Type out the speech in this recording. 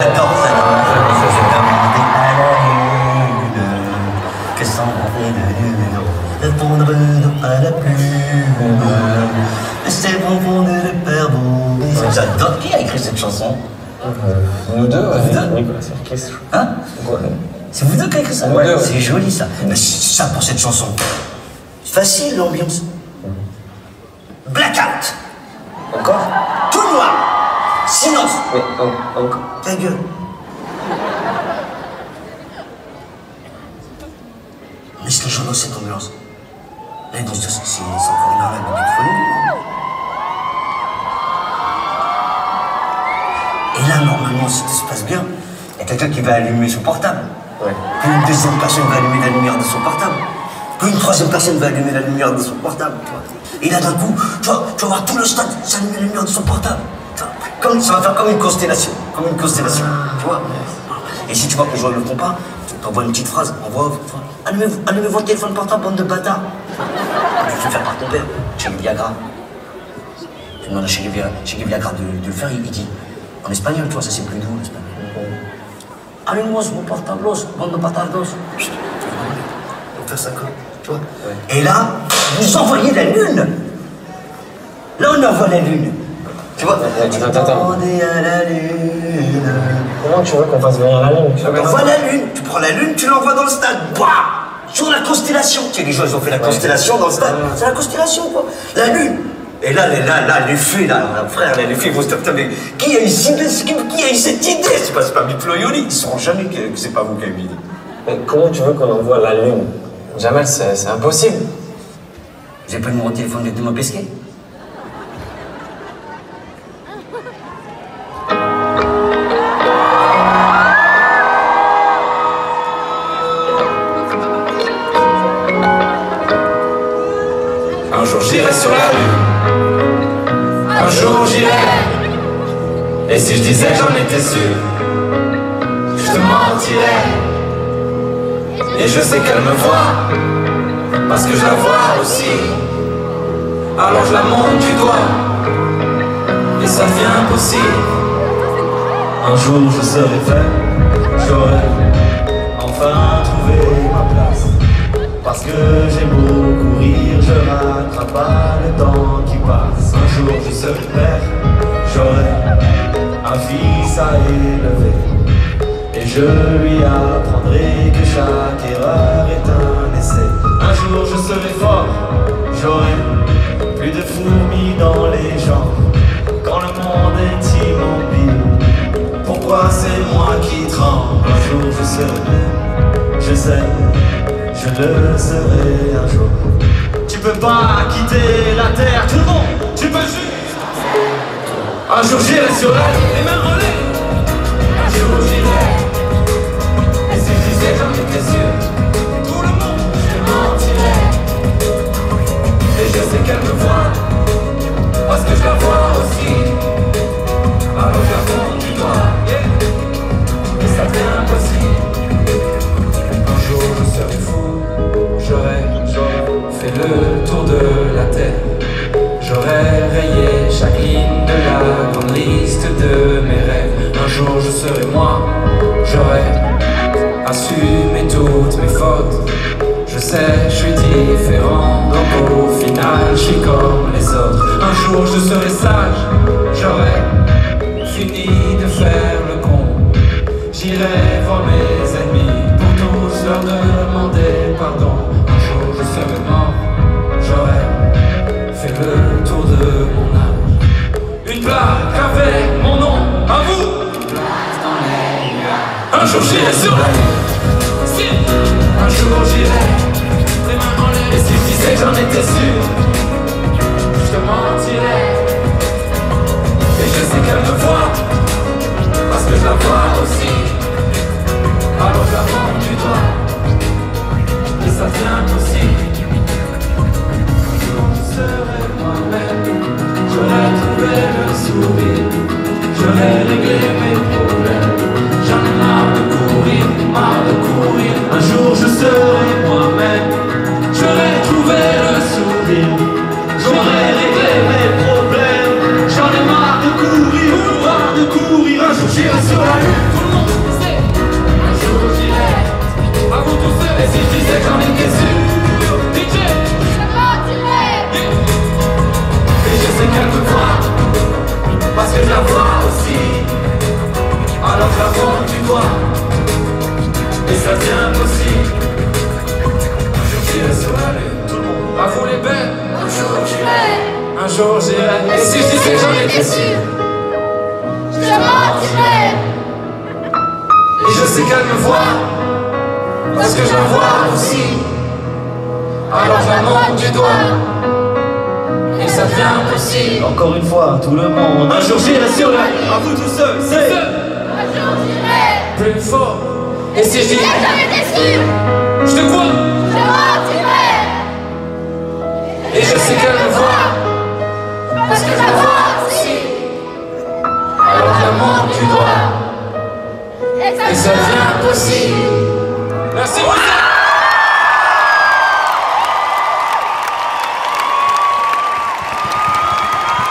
J'adore ça. Je vais demander à la lune que s'en est devenu répondre à la plume. C'est bon pour le père beau. J'adore. Qui a écrit cette chanson Nous deux, Nicolas Sirkis. Hein Ouais. C'est vous deux qui avez écrit ça. C'est joli ça. Mais c'est ça pour cette chanson. C'est facile l'ambiance. Blackout. Encore. Silence. Mais en- encore. Ta gueule. Laisse les gens dans cette ambiance? Là, ils vont se dire, c'est c'est encore une arnaque de folie. Et là, normalement, si tout se passe bien, il y a quelqu'un qui va allumer son portable. Ouais. Puis une deuxième personne va allumer la lumière de son portable. Puis une troisième personne va allumer la lumière de son portable. tu vois. Et là, d'un coup, tu vas, tu vas voir tout le stade s'allumer la lumière de son portable. Comme, ça va faire comme une constellation. Comme une constellation. Tu vois Et si tu vois que les gens ne le font pas, tu t'envoies une petite phrase. Envoie, allumez, allumez votre téléphone portable, bande de bâtards. Tu fais faire par ton père, chez Viagra. Tu demandes à chez chez Viagra de, de le faire, il, dit. En espagnol, tu vois, ça c'est plus doux l'espagnol. Allume-moi mon portablos, bande de patardos. Chut, On fait ça comme, tu vois. Et là, vous envoyez la lune. Là, on envoie la lune. Tu vois Attends, attends, attends. À la lune. Comment tu veux qu'on fasse venir la lune tu On veux envoie la lune. Tu prends la lune, tu l'envoies dans le stade. Bah Sur la constellation. Tu sais, les gens, ils ont fait la constellation dans le stade. C'est la constellation, quoi. La lune. Et là, là, là, là, les fées, là, là, frère, là, les fées, ils vont se dire, putain, mais qui a eu, cette idée qui, a eu cette idée? C'est pas, pas Miployoli. Ils sauront jamais que, c'est pas vous qui avez eu l'idée. Mais comment tu veux qu'on envoie la lune? Jamel, c'est impossible. Avez pas le numéro de téléphone de Thomas Pesquet Un jour j'irai sur la lune. Un jour j'irai. Et si je disais j'en étais sûr, je te mentirais. Et je sais qu'elle me voit, parce que je la vois aussi. Alors je la monte du doigt, et ça devient impossible. Un jour je serai fait, j'aurai enfin trouvé. Parce que j'ai beau courir, je rattrape pas le temps qui passe. Un jour je serai père, j'aurai un fils à élever. Et je lui apprendrai que chaque erreur est un essai. Un jour je serai fort, un jour. Tu peux pas quitter la terre, tout le monde, tu peux juste. Un jour j'irai sur lune, les mains en comme les autres. Un jour je serai sage, j'aurais fini de faire le con. J'irai voir mes ennemis pour tous leur demander pardon. Un jour je serai mort, j'aurais fait le tour de mon âge. Une plaque avec mon nom, à vous Un jour j'irai sur la. Un jour j'irai. Les mains en l'air. Et si j'en étais sûr, je te Et ça devient possible. Un jour j'irai sur la lune. Tout le monde. À vous les belles. Un jour j'irai. Un jour j'irai. Et si je disais que j'en étais sûr. Je mentirais. Et je sais qu'elle me voit. Parce que je la vois aussi. Alors je la montre du doigt. Et ça devient possible. Encore une fois, tout le monde. Un jour j'irai sur la lune. À vous tous seuls, c'est. Fort. Et si je dis. Je te crois. Je mentirais. Et je sais qu'elle me voit. Parce que je la vois aussi. Alors du doigt. Et ça ça devient possible.